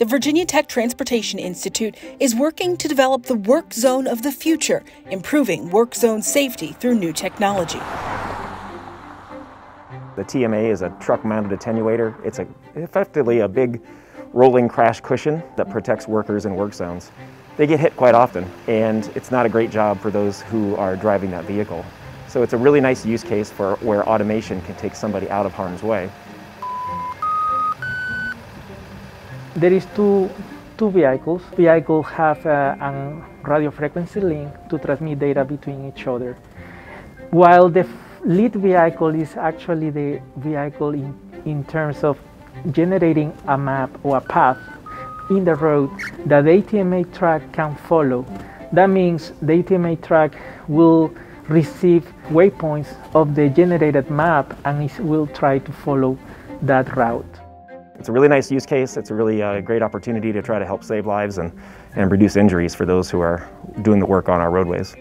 the Virginia Tech Transportation Institute is working to develop the work zone of the future, improving work zone safety through new technology. The TMA is a truck-mounted attenuator. It's a, effectively a big rolling crash cushion that protects workers in work zones. They get hit quite often, and it's not a great job for those who are driving that vehicle. So it's a really nice use case for where automation can take somebody out of harm's way. There is two, two vehicles. Vehicles have uh, a, a radio frequency link to transmit data between each other. While the lead vehicle is actually the vehicle in, in terms of generating a map or a path in the road that the ATMA track can follow. That means the ATMA track will receive waypoints of the generated map and it will try to follow that route. It's a really nice use case. It's a really uh, great opportunity to try to help save lives and, and reduce injuries for those who are doing the work on our roadways.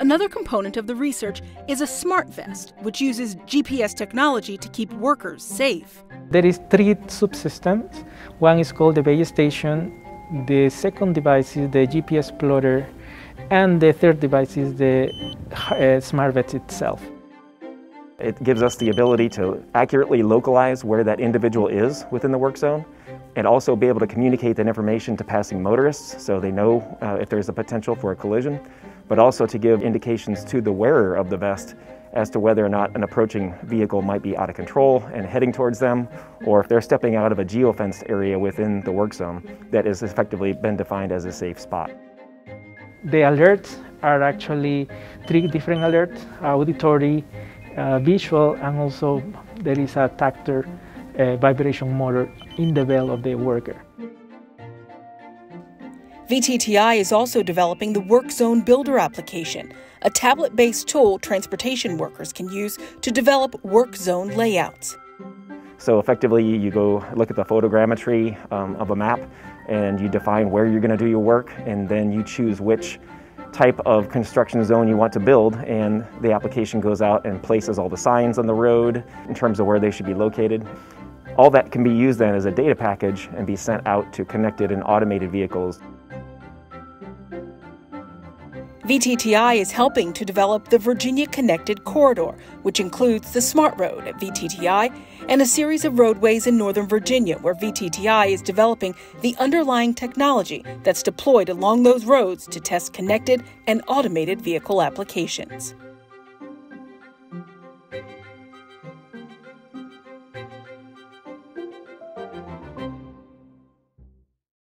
Another component of the research is a smart vest, which uses GPS technology to keep workers safe. There is three subsystems. One is called the base station. The second device is the GPS plotter, and the third device is the uh, smart vest itself. It gives us the ability to accurately localize where that individual is within the work zone and also be able to communicate that information to passing motorists so they know uh, if there's a potential for a collision, but also to give indications to the wearer of the vest as to whether or not an approaching vehicle might be out of control and heading towards them, or if they're stepping out of a geofenced area within the work zone that has effectively been defined as a safe spot. The alerts are actually three different alerts, auditory, visual and also there is a tactile uh, vibration motor in the bell of the worker. VTTI is also developing the Work Zone Builder application, a tablet based tool transportation workers can use to develop work zone layouts. So, effectively, you go look at the photogrammetry um, of a map and you define where you're going to do your work, and then you choose which type of construction zone you want to build and the application goes out and places all the signs on the road in terms of where they should be located. All that can be used then as a data package and be sent out to connected and automated vehicles. VTTI is helping to develop the Virginia Connected Corridor, which includes the Smart Road at VTTI and a series of roadways in Northern Virginia where VTTI is developing the underlying technology that's deployed along those roads to test connected and automated vehicle applications.